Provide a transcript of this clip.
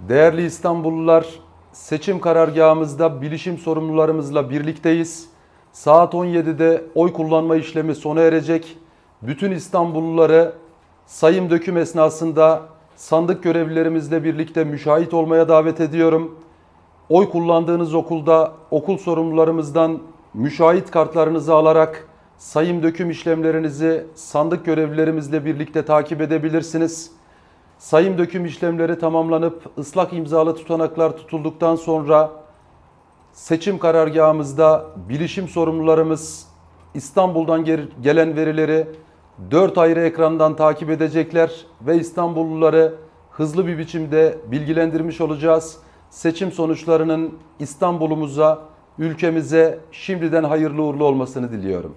Değerli İstanbullular, seçim karargahımızda bilişim sorumlularımızla birlikteyiz. Saat 17'de oy kullanma işlemi sona erecek. Bütün İstanbulluları sayım döküm esnasında sandık görevlilerimizle birlikte müşahit olmaya davet ediyorum. Oy kullandığınız okulda okul sorumlularımızdan müşahit kartlarınızı alarak sayım döküm işlemlerinizi sandık görevlilerimizle birlikte takip edebilirsiniz. Sayım döküm işlemleri tamamlanıp ıslak imzalı tutanaklar tutulduktan sonra seçim karargahımızda bilişim sorumlularımız İstanbul'dan gel- gelen verileri 4 ayrı ekrandan takip edecekler ve İstanbulluları hızlı bir biçimde bilgilendirmiş olacağız. Seçim sonuçlarının İstanbul'umuza, ülkemize şimdiden hayırlı uğurlu olmasını diliyorum.